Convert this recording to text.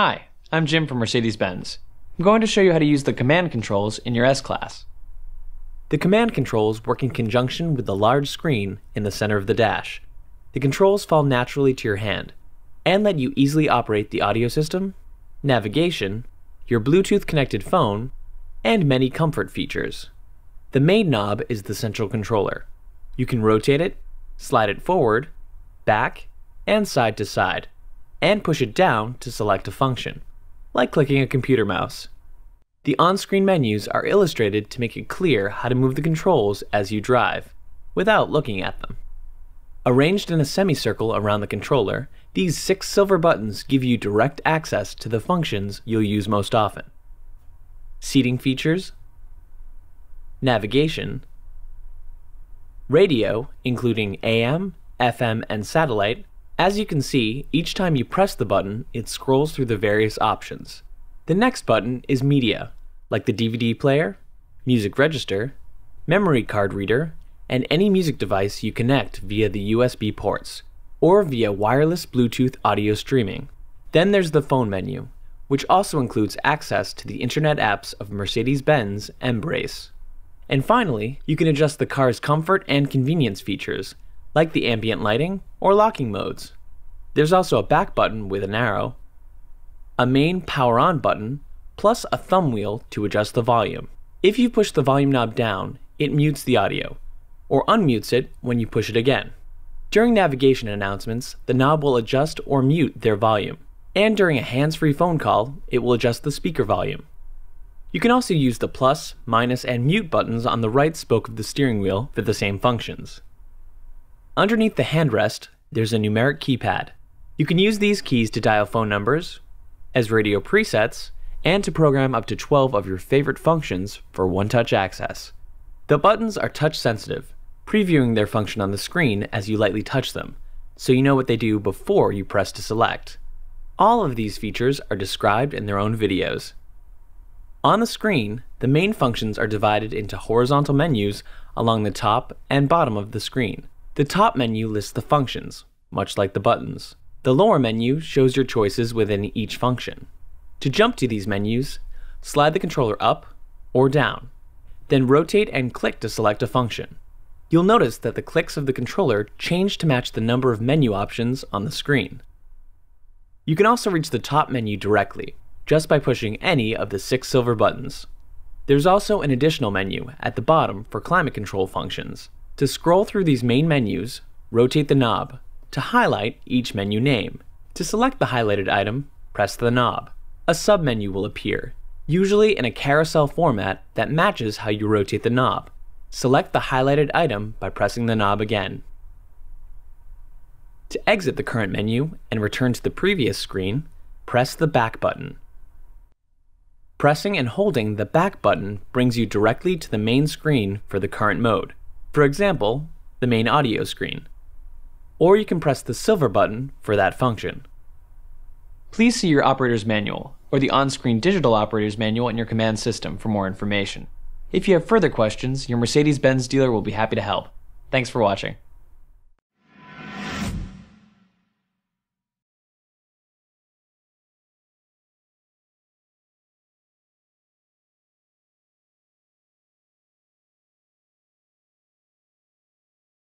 Hi, I'm Jim from Mercedes-Benz. I'm going to show you how to use the COMAND controls in your S-Class. The COMAND controls work in conjunction with the large screen in the center of the dash. The controls fall naturally to your hand and let you easily operate the audio system, navigation, your Bluetooth connected phone, and many comfort features. The main knob is the central controller. You can rotate it, slide it forward, back, and side to side, and push it down to select a function, like clicking a computer mouse. The on-screen menus are illustrated to make it clear how to move the controls as you drive, without looking at them. Arranged in a semicircle around the controller, these six silver buttons give you direct access to the functions you'll use most often. Seating features, navigation, radio, including AM, FM, and satellite. As you can see, each time you press the button, it scrolls through the various options. The next button is media, like the DVD player, music register, memory card reader, and any music device you connect via the USB ports, or via wireless Bluetooth audio streaming. Then there's the phone menu, which also includes access to the internet apps of Mercedes-Benz mbrace. And finally, you can adjust the car's comfort and convenience features, like the ambient lighting or locking modes. There's also a back button with an arrow, a main power on button, plus a thumb wheel to adjust the volume. If you push the volume knob down, it mutes the audio, or unmutes it when you push it again. During navigation announcements, the knob will adjust or mute their volume, and during a hands free phone call, it will adjust the speaker volume. You can also use the plus, minus, and mute buttons on the right spoke of the steering wheel for the same functions. Underneath the handrest, there's a numeric keypad. You can use these keys to dial phone numbers, as radio presets, and to program up to 12 of your favorite functions for one touch access. The buttons are touch sensitive, previewing their function on the screen as you lightly touch them, so you know what they do before you press to select. All of these features are described in their own videos. On the screen, the main functions are divided into horizontal menus along the top and bottom of the screen. The top menu lists the functions, much like the buttons. The lower menu shows your choices within each function. To jump to these menus, slide the controller up or down, then rotate and click to select a function. You'll notice that the clicks of the controller change to match the number of menu options on the screen. You can also reach the top menu directly, just by pushing any of the six silver buttons. There's also an additional menu at the bottom for climate control functions. To scroll through these main menus, rotate the knob to highlight each menu name. To select the highlighted item, press the knob. A submenu will appear, usually in a carousel format that matches how you rotate the knob. Select the highlighted item by pressing the knob again. To exit the current menu and return to the previous screen, press the back button. Pressing and holding the back button brings you directly to the main screen for the current mode. For example, the main audio screen. Or you can press the silver button for that function. Please see your operator's manual or the on-screen digital operator's manual in your COMAND system for more information. If you have further questions, your Mercedes-Benz dealer will be happy to help. Thanks for watching.